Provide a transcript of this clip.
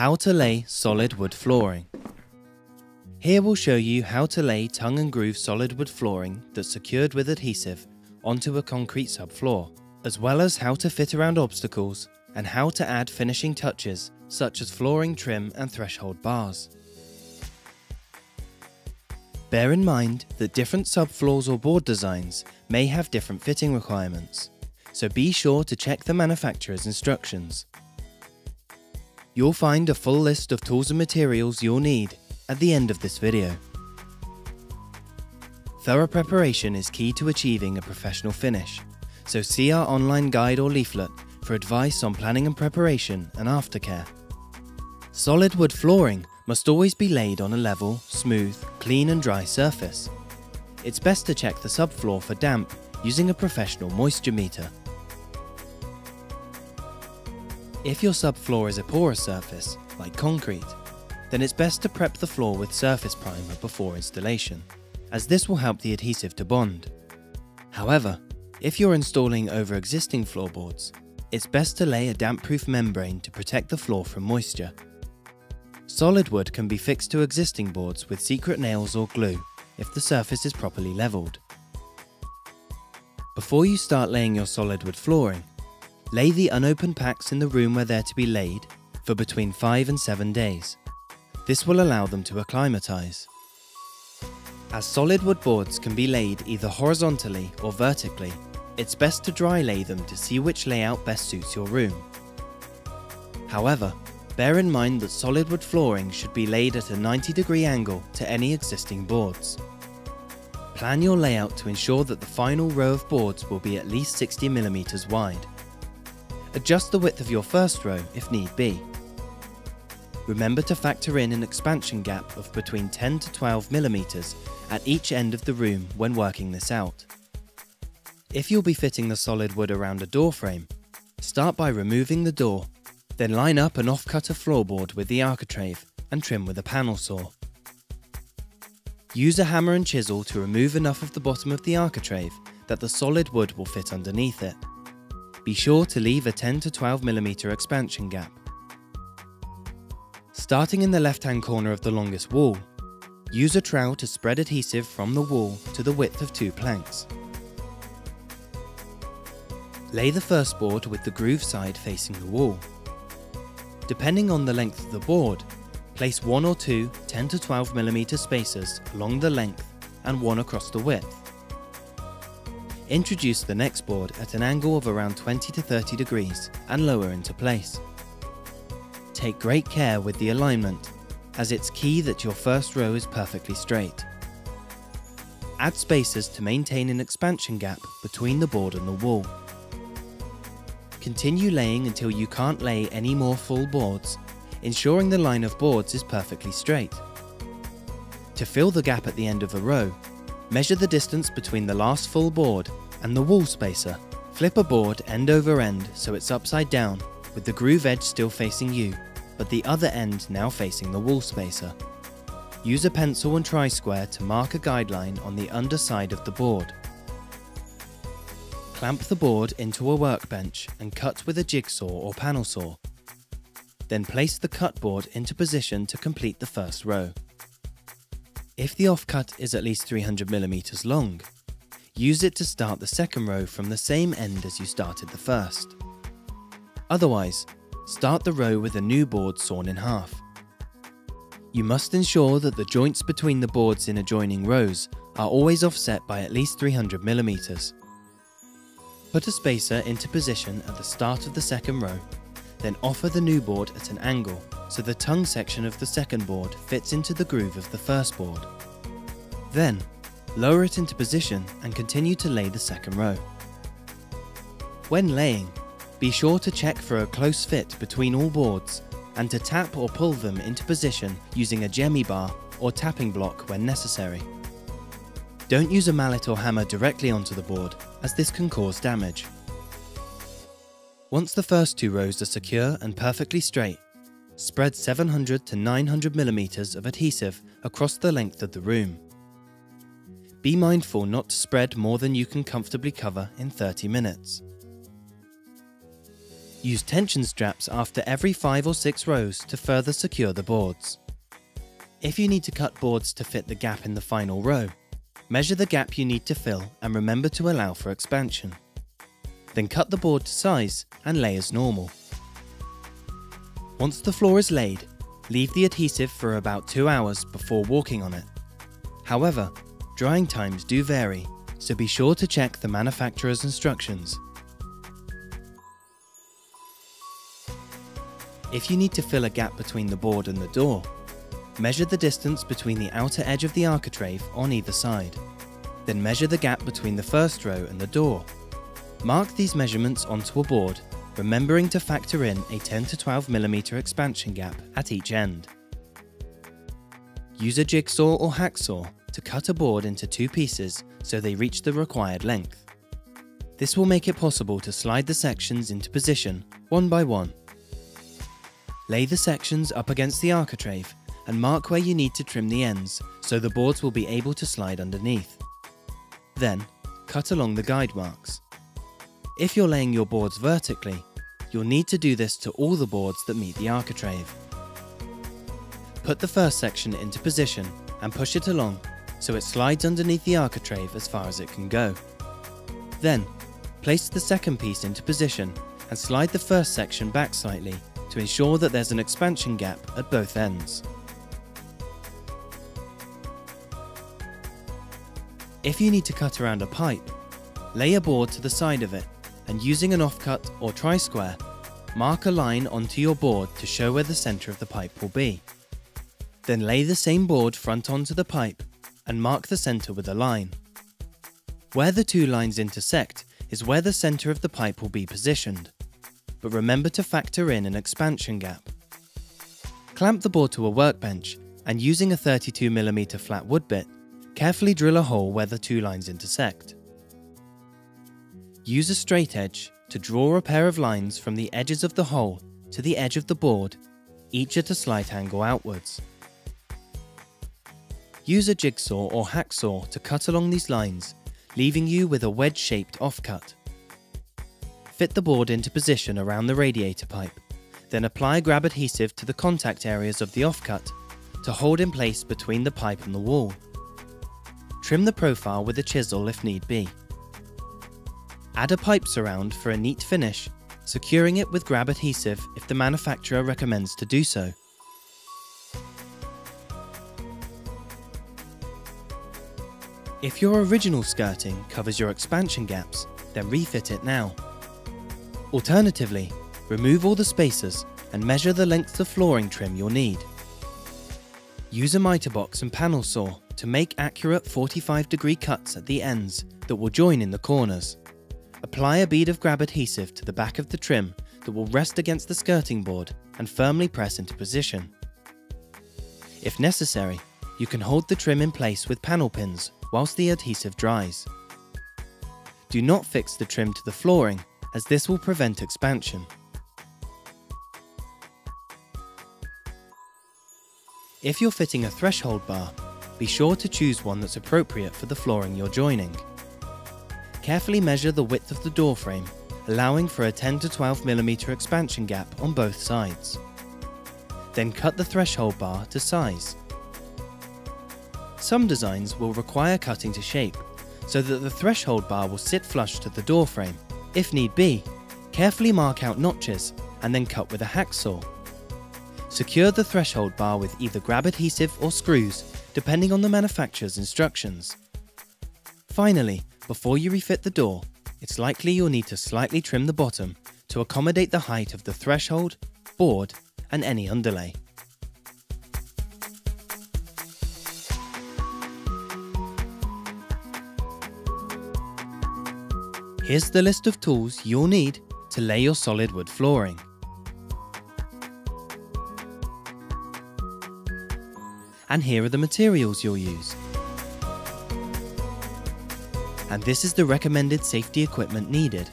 How to lay solid wood flooring. Here we'll show you how to lay tongue and groove solid wood flooring that's secured with adhesive onto a concrete subfloor, as well as how to fit around obstacles and how to add finishing touches such as flooring trim and threshold bars. Bear in mind that different subfloors or board designs may have different fitting requirements, so be sure to check the manufacturer's instructions. You'll find a full list of tools and materials you'll need at the end of this video. Thorough preparation is key to achieving a professional finish, so see our online guide or leaflet for advice on planning and preparation and aftercare. Solid wood flooring must always be laid on a level, smooth, clean and dry surface. It's best to check the subfloor for damp using a professional moisture meter. If your subfloor is a porous surface, like concrete, then it's best to prep the floor with surface primer before installation, as this will help the adhesive to bond. However, if you're installing over existing floorboards, it's best to lay a damp-proof membrane to protect the floor from moisture. Solid wood can be fixed to existing boards with secret nails or glue if the surface is properly levelled. Before you start laying your solid wood flooring, Lay the unopened packs in the room where they're to be laid for between 5 and 7 days. This will allow them to acclimatise. As solid wood boards can be laid either horizontally or vertically, it's best to dry lay them to see which layout best suits your room. However, bear in mind that solid wood flooring should be laid at a 90 degree angle to any existing boards. Plan your layout to ensure that the final row of boards will be at least 60mm wide. Adjust the width of your first row if need be. Remember to factor in an expansion gap of between 10 to 12 millimeters at each end of the room when working this out. If you'll be fitting the solid wood around a door frame, start by removing the door, then line up an off-cutter floorboard with the architrave and trim with a panel saw. Use a hammer and chisel to remove enough of the bottom of the architrave that the solid wood will fit underneath it. Be sure to leave a 10 to 12 mm expansion gap. Starting in the left hand corner of the longest wall, use a trowel to spread adhesive from the wall to the width of two planks. Lay the first board with the groove side facing the wall. Depending on the length of the board, place one or two 10 to 12 mm spacers along the length and one across the width. Introduce the next board at an angle of around 20 to 30 degrees and lower into place. Take great care with the alignment, as it's key that your first row is perfectly straight. Add spacers to maintain an expansion gap between the board and the wall. Continue laying until you can't lay any more full boards, ensuring the line of boards is perfectly straight. To fill the gap at the end of a row, Measure the distance between the last full board and the wall spacer. Flip a board end over end so it's upside down, with the groove edge still facing you, but the other end now facing the wall spacer. Use a pencil and tri-square to mark a guideline on the underside of the board. Clamp the board into a workbench and cut with a jigsaw or panel saw. Then place the cut board into position to complete the first row. If the offcut is at least 300mm long, use it to start the second row from the same end as you started the first. Otherwise, start the row with a new board sawn in half. You must ensure that the joints between the boards in adjoining rows are always offset by at least 300mm. Put a spacer into position at the start of the second row, then offer the new board at an angle so the tongue section of the second board fits into the groove of the first board. Then, lower it into position and continue to lay the second row. When laying, be sure to check for a close fit between all boards and to tap or pull them into position using a jemmy bar or tapping block when necessary. Don't use a mallet or hammer directly onto the board as this can cause damage. Once the first two rows are secure and perfectly straight, Spread 700 to 900 millimeters of adhesive across the length of the room. Be mindful not to spread more than you can comfortably cover in 30 minutes. Use tension straps after every 5 or 6 rows to further secure the boards. If you need to cut boards to fit the gap in the final row, measure the gap you need to fill and remember to allow for expansion. Then cut the board to size and lay as normal. Once the floor is laid, leave the adhesive for about 2 hours before walking on it. However, drying times do vary, so be sure to check the manufacturer's instructions. If you need to fill a gap between the board and the door, measure the distance between the outer edge of the architrave on either side. Then measure the gap between the first row and the door. Mark these measurements onto a board, remembering to factor in a 10 to 12 mm expansion gap at each end. Use a jigsaw or hacksaw to cut a board into two pieces so they reach the required length. This will make it possible to slide the sections into position one by one. Lay the sections up against the architrave and mark where you need to trim the ends so the boards will be able to slide underneath. Then, cut along the guide marks. If you're laying your boards vertically, you'll need to do this to all the boards that meet the architrave. Put the first section into position and push it along so it slides underneath the architrave as far as it can go. Then, place the second piece into position and slide the first section back slightly to ensure that there's an expansion gap at both ends. If you need to cut around a pipe, lay a board to the side of it and using an offcut or tri-square, mark a line onto your board to show where the centre of the pipe will be. Then lay the same board front onto the pipe and mark the centre with a line. Where the two lines intersect is where the centre of the pipe will be positioned, but remember to factor in an expansion gap. Clamp the board to a workbench and using a 32mm flat wood bit, carefully drill a hole where the two lines intersect. Use a straight edge to draw a pair of lines from the edges of the hole to the edge of the board, each at a slight angle outwards. Use a jigsaw or hacksaw to cut along these lines, leaving you with a wedge-shaped offcut. Fit the board into position around the radiator pipe, then apply grab adhesive to the contact areas of the offcut to hold in place between the pipe and the wall. Trim the profile with a chisel if need be. Add a pipe surround for a neat finish, securing it with grab adhesive if the manufacturer recommends to do so. If your original skirting covers your expansion gaps, then refit it now. Alternatively, remove all the spacers and measure the length of flooring trim you'll need. Use a miter box and panel saw to make accurate 45 degree cuts at the ends that will join in the corners. Apply a bead of grab adhesive to the back of the trim that will rest against the skirting board and firmly press into position. If necessary, you can hold the trim in place with panel pins whilst the adhesive dries. Do not fix the trim to the flooring as this will prevent expansion. If you're fitting a threshold bar, be sure to choose one that's appropriate for the flooring you're joining. Carefully measure the width of the door frame, allowing for a 10 to 12 mm expansion gap on both sides. Then cut the threshold bar to size. Some designs will require cutting to shape, so that the threshold bar will sit flush to the door frame. If need be, carefully mark out notches and then cut with a hacksaw. Secure the threshold bar with either grab adhesive or screws, depending on the manufacturer's instructions. Finally, before you refit the door, it's likely you'll need to slightly trim the bottom to accommodate the height of the threshold, board and any underlay. Here's the list of tools you'll need to lay your solid wood flooring. And here are the materials you'll use. And this is the recommended safety equipment needed.